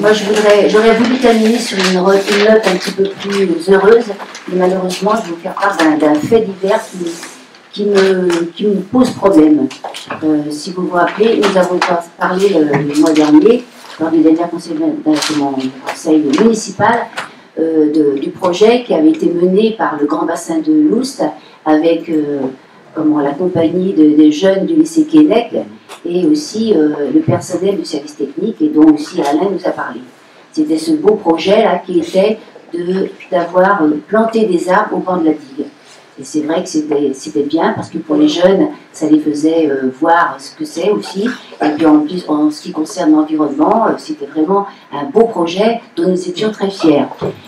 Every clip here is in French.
Moi, j'aurais voulu terminer sur une, note un petit peu plus heureuse, mais malheureusement, je vais vous faire part d'un fait divers qui, me, pose problème. Euh, si vous vous rappelez, nous avons parlé le, mois dernier, lors du dernier conseil, conseil municipal, euh, du projet qui avait été mené par le Grand Bassin de Loust avec euh, la compagnie des jeunes du lycée Québec et aussi euh, le personnel du service technique et dont aussi Alain nous a parlé. C'était ce beau projet-là qui était d'avoir planté des arbres au bord de la digue. Et c'est vrai que c'était bien parce que pour les jeunes, ça les faisait euh, voir ce que c'est aussi. Et puis en plus, en ce qui concerne l'environnement, euh, c'était vraiment un beau projet dont nous étions très fiers.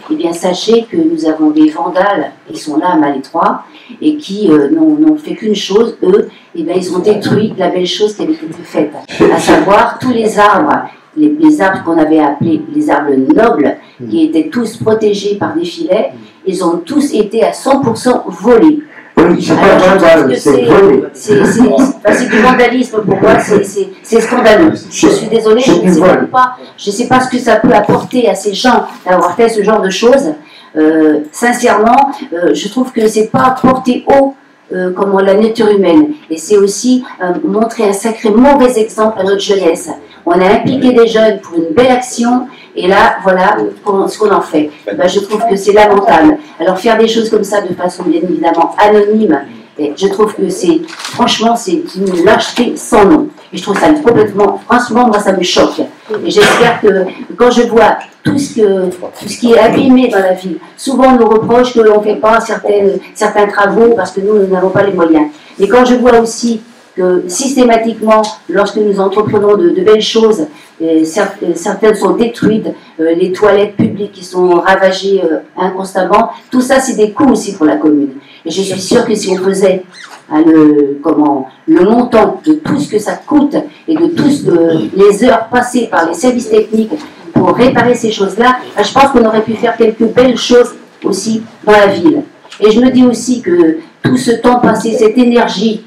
Eh bien, sachez que nous avons des vandales qui sont là à Malétroit et qui euh, n'ont fait qu'une chose, eux, eh bien, ils ont détruit la belle chose qui avait été faite, à savoir tous les arbres les, arbres qu'on avait appelés les arbres nobles, qui étaient tous protégés par des filets, ils ont tous été à 100% volés. Oui, c'est pas c'est volé. C'est du vandalisme pour moi, c'est scandaleux. Je suis désolée, je ne sais pas, je sais pas ce que ça peut apporter à ces gens d'avoir fait ce genre de choses. Euh, sincèrement, euh, je trouve que c'est pas porter haut euh, comment la nature humaine. Et c'est aussi montrer un sacré mauvais exemple à notre jeunesse. On a impliqué des jeunes pour une belle action et là, voilà ce qu'on en fait. Ben, je trouve que c'est lamentable. Alors faire des choses comme ça de façon bien évidemment anonyme, je trouve que c'est, franchement, c'est une lâcheté sans nom. Et je trouve ça complètement, franchement, moi, ça me choque. Et j'espère que quand je vois tout ce, tout ce qui est abîmé dans la ville, souvent on nous reproche que l'on ne fait pas certains travaux parce que nous, nous n'avons pas les moyens. Et quand je vois aussi que systématiquement, lorsque nous entreprenons de, belles choses, certaines sont détruites, euh, les toilettes publiques qui sont ravagées euh, inconstamment, tout ça c'est des coûts aussi pour la commune. Et je suis sûre que si on faisait hein, le, montant de tout ce que ça coûte et de toutes les heures passées par les services techniques pour réparer ces choses-là, ben, je pense qu'on aurait pu faire quelques belles choses aussi dans la ville. Et je me dis aussi que tout ce temps passé, cette énergie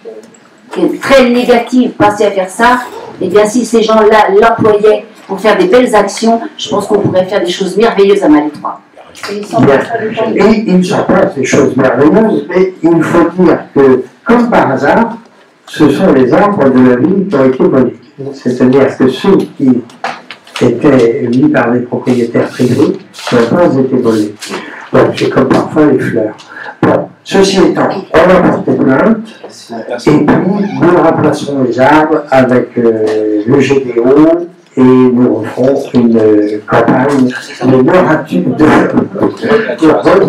très négative passée à faire ça, et eh bien si ces gens-là l'employaient pour faire des belles actions, je pense qu'on pourrait faire des choses merveilleuses à Malétroit. Et il pas des choses merveilleuses, mais il faut dire que, comme par hasard, ce sont les arbres de la ville qui ont été volés. C'est-à-dire que ceux qui étaient mis par les propriétaires privés n'ont pas été volés. c'est comme parfois les fleurs. Bon, ceci étant, on va porter plainte, et puis nous remplacerons les arbres avec euh, le GDO, et nous referons une campagne de, de, de, de, de,